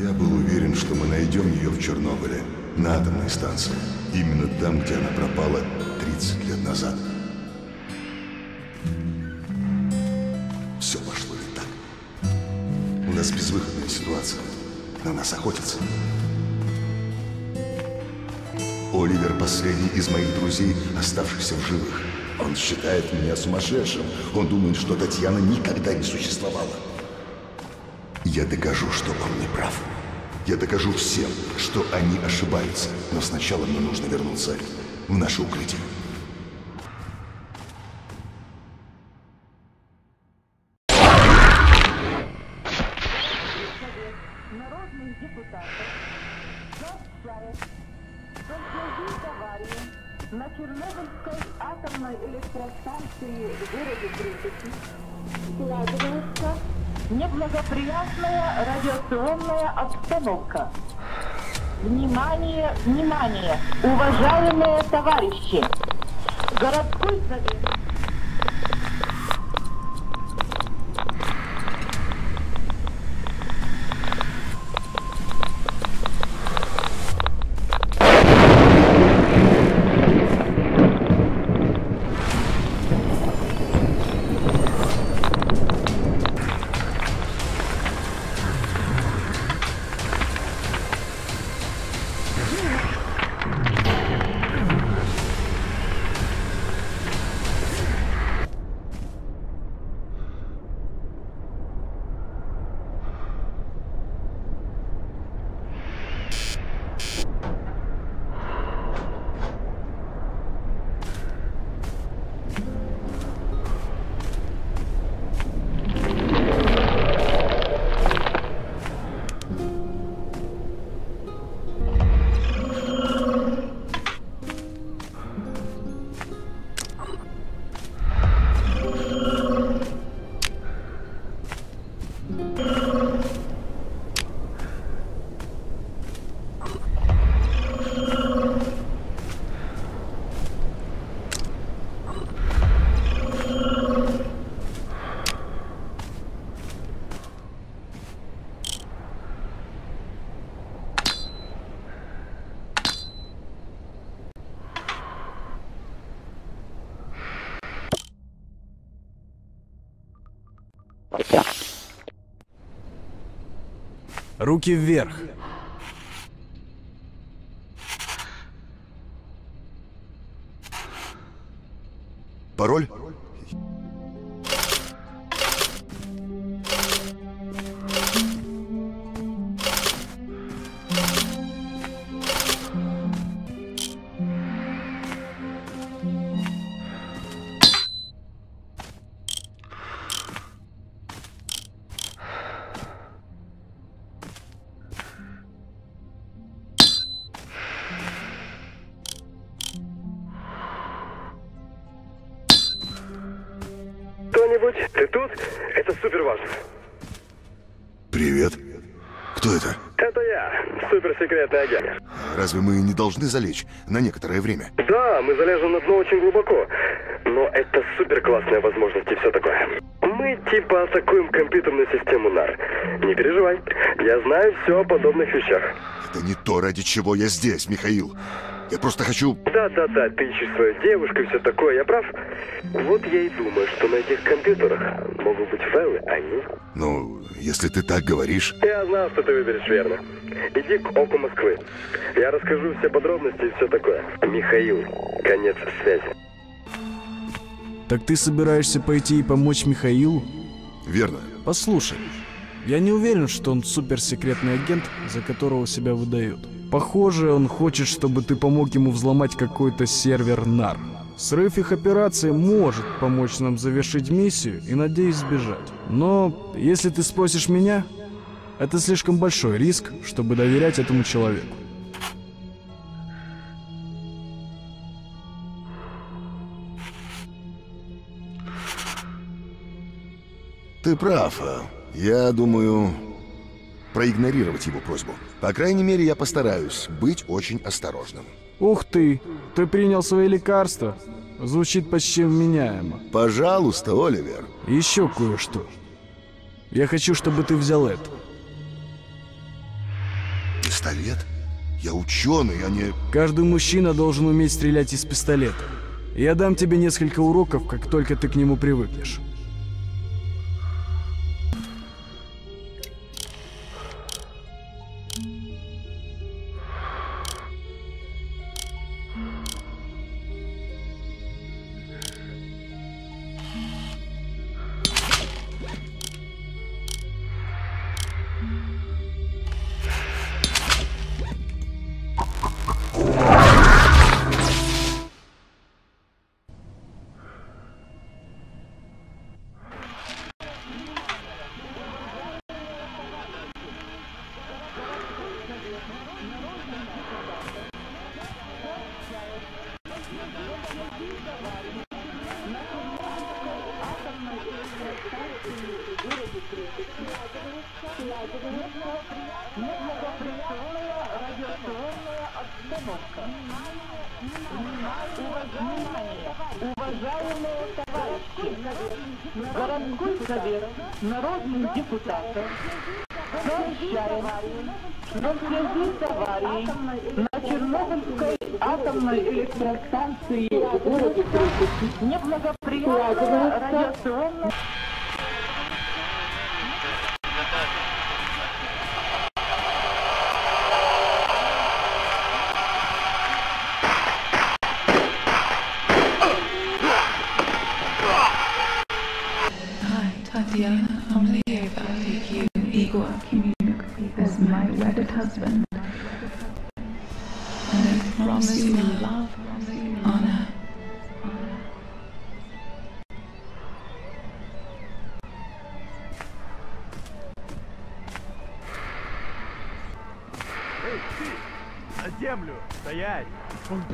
Я был уверен, что мы найдем ее в Чернобыле, на атомной станции. Именно там, где она пропала 30 лет назад. Все пошло не так. У нас безвыходная ситуация. На нас охотятся. Оливер последний из моих друзей, оставшихся в живых. Он считает меня сумасшедшим. Он думает, что Татьяна никогда не существовала. Я докажу, что он не прав. Я докажу всем, что они ошибаются. Но сначала мне нужно вернуться в наше укрытие. Чернобыльской атомной электростанции в городе Припяти складывается неблагоприятная радиационная обстановка. Внимание, внимание, уважаемые товарищи! Городской совет Руки вверх. Пароль? Должны залечь на некоторое время? Да, мы залежем на дно очень глубоко. Но это супер классная возможность и все такое. Мы типа атакуем компьютерную систему НАР. Не переживай, я знаю все о подобных вещах. Это не то, ради чего я здесь, Михаил. Я просто хочу... Да-да-да, ты ищешь свою девушку и все такое, я прав? Вот я и думаю, что на этих компьютерах могут быть файлы, они... Ну, если ты так говоришь... Я знал, что ты выберешь верно. Иди к оку Москвы. Я расскажу все подробности и все такое. Михаил, конец связи. Так ты собираешься пойти и помочь Михаилу? Верно. Послушай, я не уверен, что он суперсекретный агент, за которого себя выдает. Похоже, он хочет, чтобы ты помог ему взломать какой-то сервер НАР. Срыв их операции может помочь нам завершить миссию и, надеюсь, сбежать. Но, если ты спросишь меня, это слишком большой риск, чтобы доверять этому человеку. Ты прав. а. Я думаю, проигнорировать его просьбу. По крайней мере, я постараюсь быть очень осторожным. Ух ты, ты принял свои лекарства. Звучит почти вменяемо. Пожалуйста, Оливер. Еще кое-что. Я хочу, чтобы ты взял это. Пистолет? Я ученый, а не... Каждый мужчина должен уметь стрелять из пистолета. Я дам тебе несколько уроков, как только ты к нему привыкнешь. Крытики неблагоприятная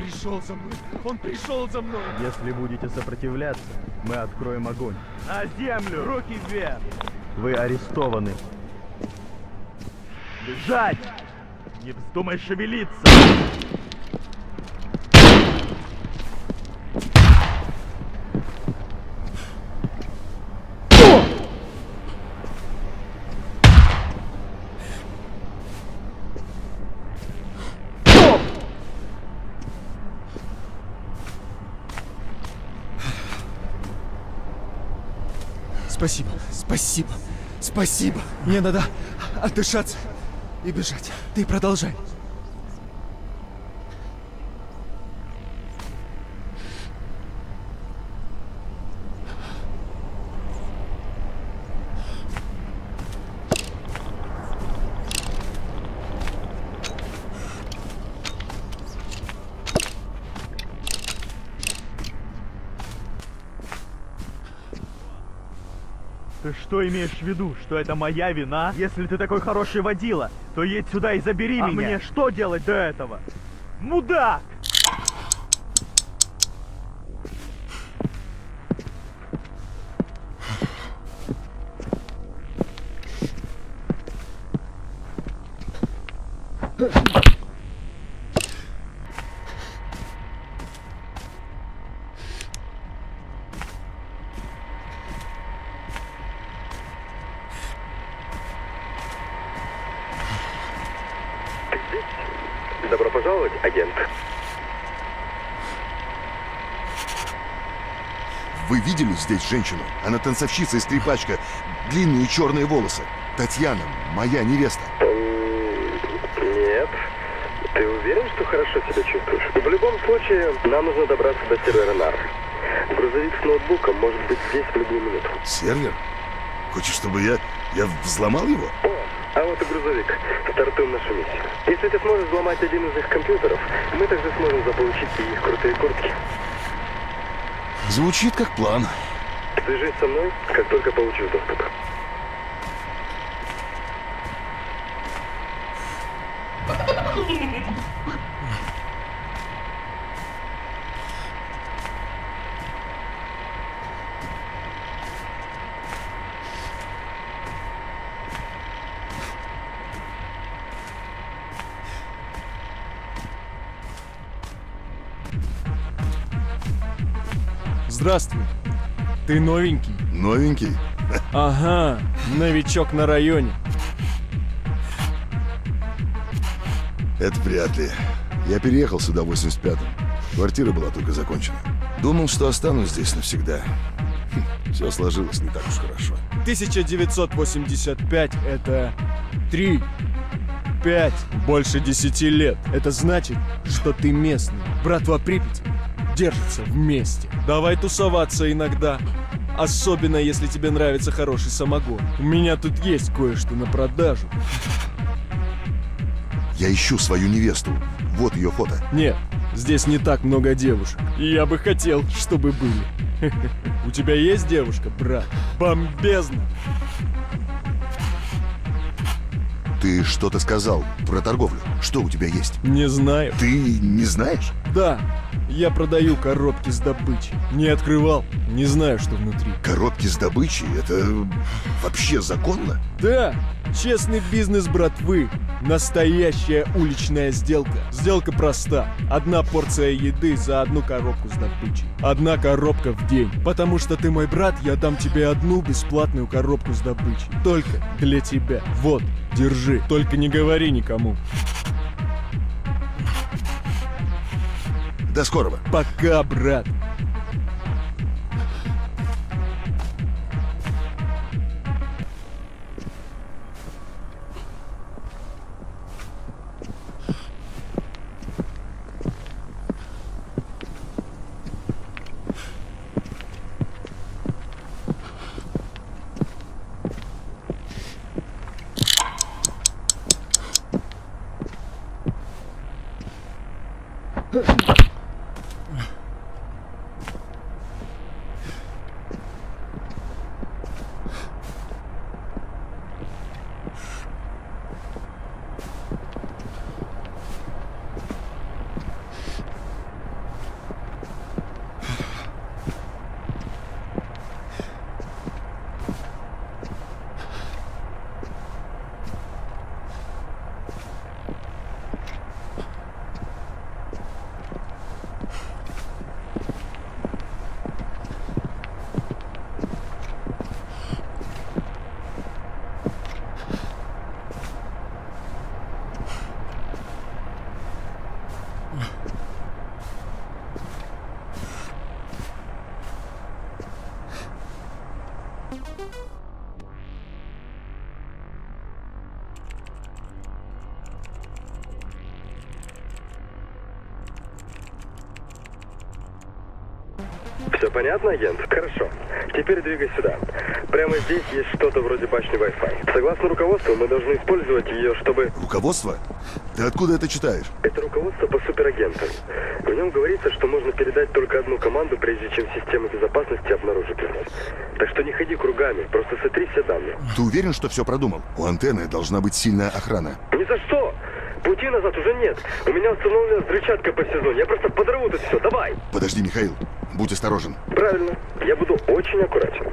пришел за мной! Он пришел за мной! Если будете сопротивляться, мы откроем огонь. На землю! Руки вверх! Вы арестованы. Лежать! Не вздумай шевелиться! Спасибо, спасибо, спасибо. Мне надо отдышаться и бежать. Ты продолжай. Что имеешь в виду? Что это моя вина? Если ты такой хороший водила, то едь сюда и забери А меня. мне что делать до этого? Мудак! Добро пожаловать, агент. Видели здесь женщину? Она танцовщица и скрипачка. Длинные черные волосы. Татьяна, моя невеста. Нет. Ты уверен, что хорошо себя чувствуешь? В любом случае, нам нужно добраться до сервера НАР. Грузовик с ноутбуком может быть здесь в любую минуту. Сервер? Хочешь, чтобы я... я взломал его? О, а вот и грузовик. Стартуем нашу миссию. Если ты сможешь взломать один из их компьютеров, мы также сможем заполучить и их крутые куртки. Звучит как план. Свяжись со мной, как только получишь доступ. Ты новенький? Новенький? Ага, новичок на районе. Это вряд ли. Я переехал сюда в 85-м. Квартира была только закончена. Думал, что останусь здесь навсегда. Все сложилось не так уж хорошо. 1985 это 3, 5, больше 10 лет. Это значит, что ты местный. Братва Припяти держится вместе. Давай тусоваться иногда. Особенно, если тебе нравится хороший самогон. У меня тут есть кое-что на продажу. Я ищу свою невесту. Вот ее фото. Нет, здесь не так много девушек. И я бы хотел, чтобы были. У тебя есть девушка, брат? Бомбезно! Ты что-то сказал про торговлю. Что у тебя есть? Не знаю. Ты не знаешь? Да, я продаю коробки с добычей. Не открывал, не знаю, что внутри. Коробки с добычей — это вообще законно? Да, честный бизнес братвы. Настоящая уличная сделка. Сделка проста. Одна порция еды за одну коробку с добычей. Одна коробка в день. Потому что ты мой брат, я дам тебе одну бесплатную коробку с добычей. Только для тебя. Вот, держи. Только не говори никому. До скорого. Пока, брат. Понятно, агент? Хорошо. Теперь двигай сюда. Прямо здесь есть что-то вроде башни Wi-Fi. Согласно руководству, мы должны использовать ее, чтобы... Руководство? Ты откуда это читаешь? Это руководство по суперагентам. В нем говорится, что можно передать только одну команду, прежде чем система безопасности обнаружит нас. Так что не ходи кругами, просто сотри все данные. Ты уверен, что все продумал? У антенны должна быть сильная охрана. Ни за что! Пути назад уже нет. У меня установлена взрывчатка по сезону. Я просто подорву тут все. Давай! Подожди, Михаил. Будь осторожен. Правильно. Я буду очень аккуратен.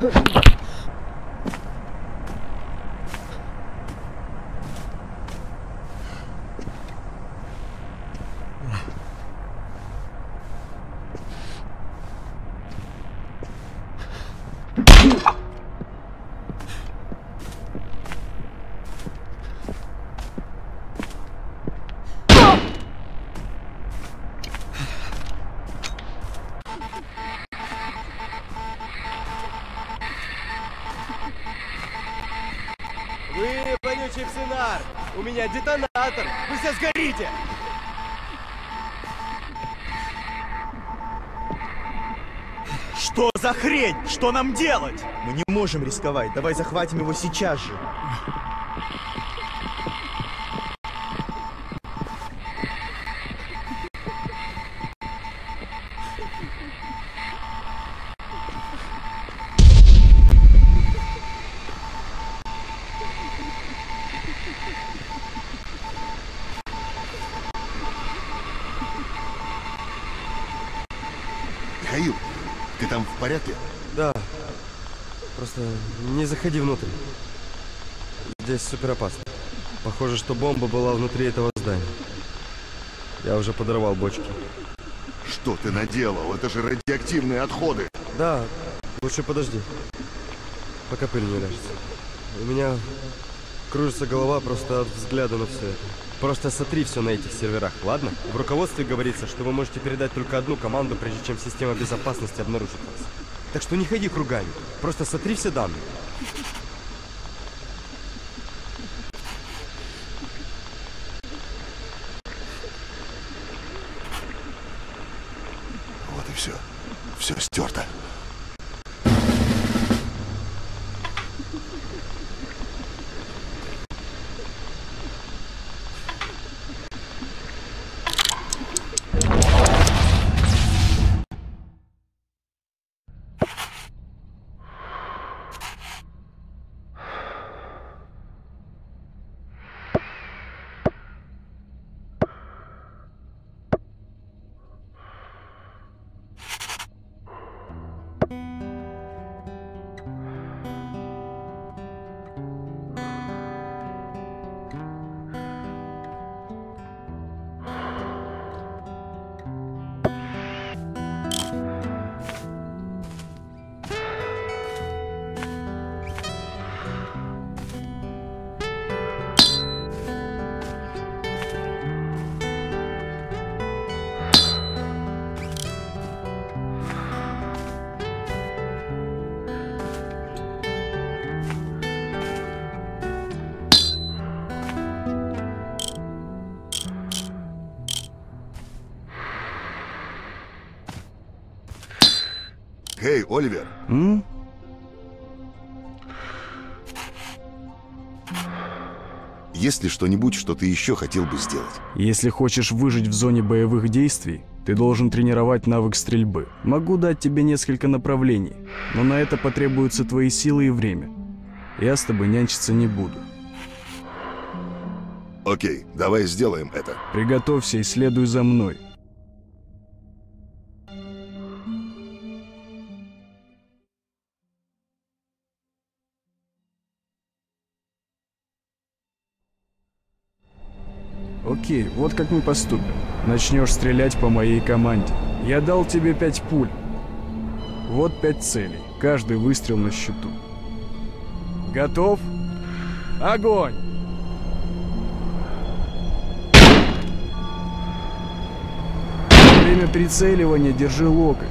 Huh? меня детонатор! Вы все сгорите! Что за хрень? Что нам делать? Мы не можем рисковать. Давай захватим его сейчас же. В порядке? Да. Просто не заходи внутрь. Здесь супер опасно. Похоже, что бомба была внутри этого здания. Я уже подорвал бочки. Что ты наделал? Это же радиоактивные отходы. Да, лучше подожди. Пока пыль не ляжется. У меня кружится голова просто от взгляда на все это. Просто сотри все на этих серверах, ладно? В руководстве говорится, что вы можете передать только одну команду, прежде чем система безопасности обнаружит вас. Так что не ходи кругами. Просто сотри все данные. Вот и все. Все стерто. Оливер, М? есть ли что-нибудь, что ты еще хотел бы сделать? Если хочешь выжить в зоне боевых действий, ты должен тренировать навык стрельбы. Могу дать тебе несколько направлений, но на это потребуются твои силы и время. Я с тобой нянчиться не буду. Окей, давай сделаем это. Приготовься и следуй за мной. Окей, вот как мы поступим. Начнешь стрелять по моей команде. Я дал тебе пять пуль. Вот пять целей. Каждый выстрел на счету. Готов? Огонь! Во время прицеливания держи локоть.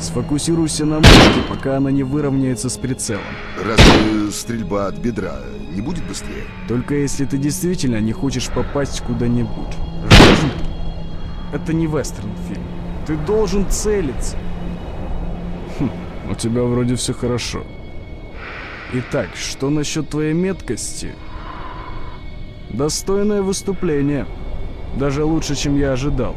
Сфокусируйся на мушке, пока она не выровняется с прицелом. Разве стрельба от бедра не будет быстрее? Только если ты действительно не хочешь попасть куда-нибудь. Жизнь — это не вестерн-фильм. Ты должен целиться. Хм, у тебя вроде все хорошо. Итак, что насчет твоей меткости? Достойное выступление. Даже лучше, чем я ожидал.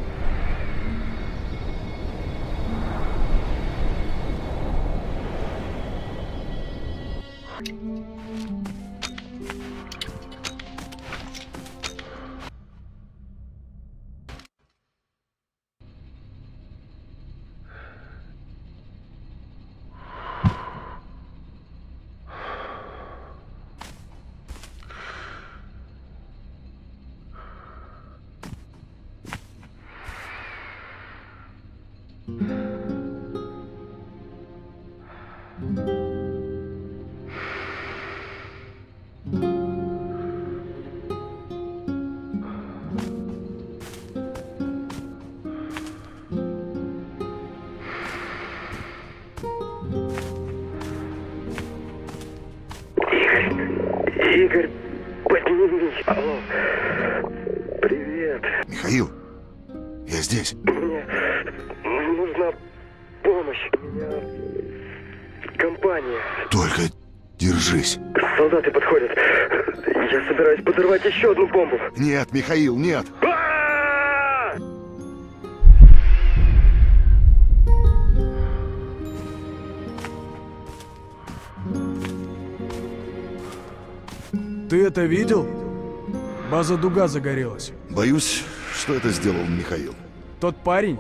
Игорь, поднимись. Алло. Привет. Михаил, я здесь. Мне нужна помощь. У меня компания. Только держись. Солдаты подходят. Я собираюсь подорвать еще одну бомбу. Нет, Михаил, нет. А! Это видел? База Дуга загорелась. Боюсь, что это сделал Михаил. Тот парень?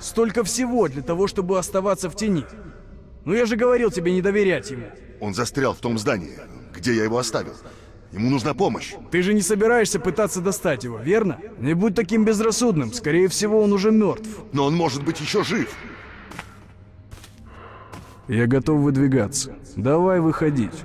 Столько всего для того, чтобы оставаться в тени. Ну я же говорил тебе не доверять ему. Он застрял в том здании, где я его оставил. Ему нужна помощь. Ты же не собираешься пытаться достать его, верно? Не будь таким безрассудным. Скорее всего, он уже мертв. Но он может быть еще жив. Я готов выдвигаться. Давай выходить.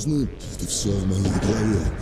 Должны... Это все в моей голове.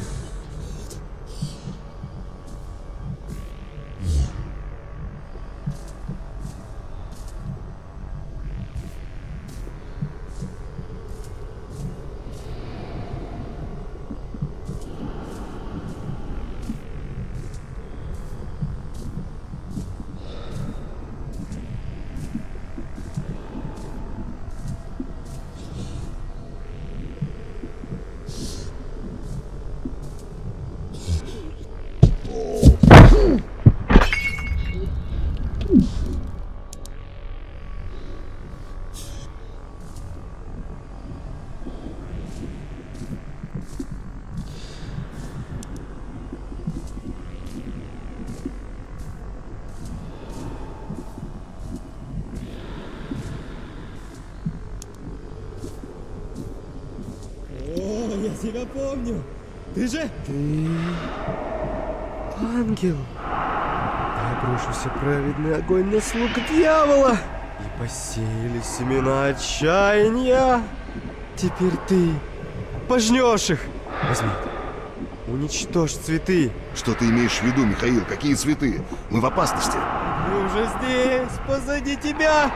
Тебя помню. Ты же... Ты... Ангел. Я брошуся праведный огонь на слуг дьявола. И посеяли семена отчаяния. Теперь ты пожнешь их. Возьми. Уничтожь цветы. Что ты имеешь в виду, Михаил? Какие цветы? Мы в опасности. Мы уже здесь, позади тебя.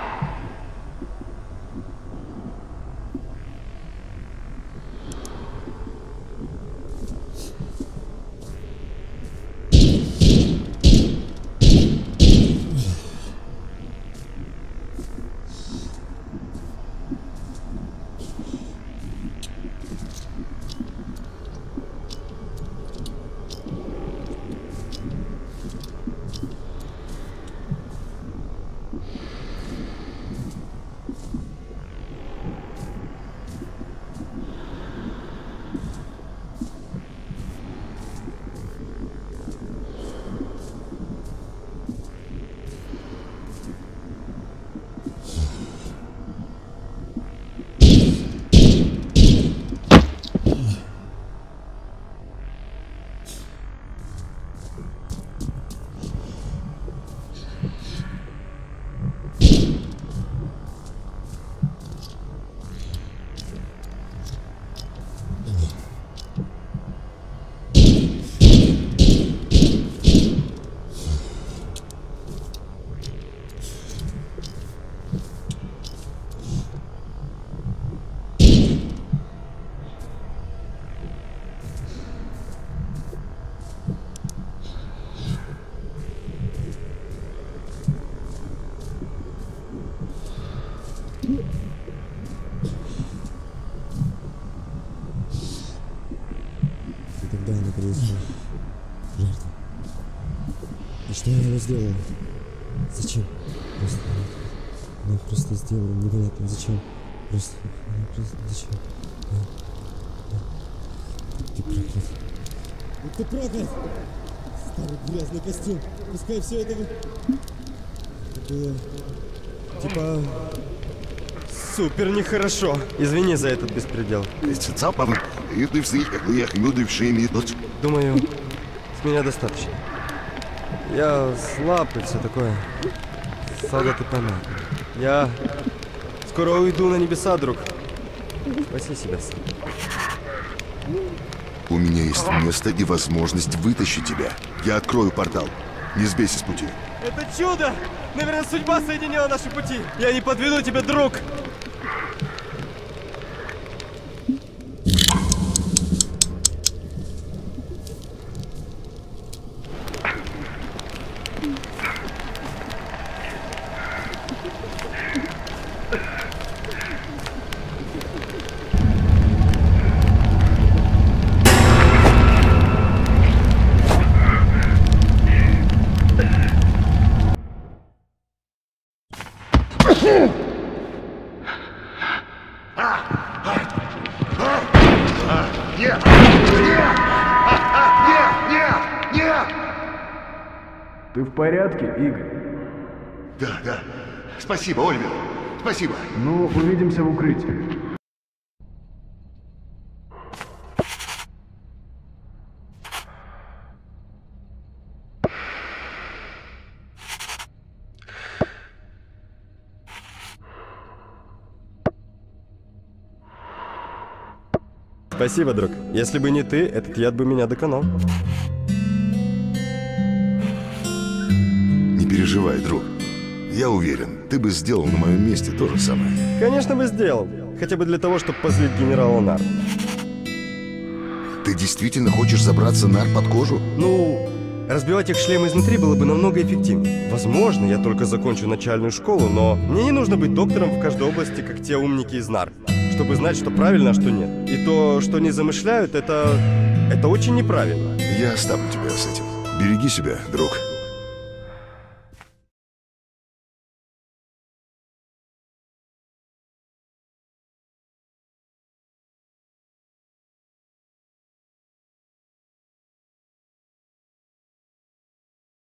Жертву. И что я ему сделал? Зачем? Просто она просто сделала непонятно. Зачем? Просто, она просто зачем? Ты проклят. Ты проклят! Старый грязный костюм. Пускай все это... вы- Это. Типа... Супер нехорошо. Извини за этот беспредел. Цапан, и ты всех, их люди всеми идут. Думаю, с меня достаточно. Я слаб и все такое. Солдаты понятно. Я скоро уйду на небеса, друг. Спаси себя сам. У меня есть место и возможность вытащить тебя. Я открою портал. Не сбейся с пути. Это чудо! Наверное, судьба соединила наши пути. Я не подведу тебя, друг. Спасибо, Оливер. Спасибо. Ну, увидимся в укрытии. Спасибо, друг. Если бы не ты, этот яд бы меня доконал. Не переживай, друг. Я уверен, ты бы сделал на моем месте то же самое. Конечно бы сделал. Хотя бы для того, чтобы позлить генерала Нар. Ты действительно хочешь забраться нар под кожу? Ну, разбивать их шлем изнутри было бы намного эффективнее. Возможно, я только закончу начальную школу, но мне не нужно быть доктором в каждой области, как те умники из Нар, чтобы знать, что правильно, а что нет. И то, что не замышляют, это... это очень неправильно. Я оставлю тебя с этим. Береги себя, друг.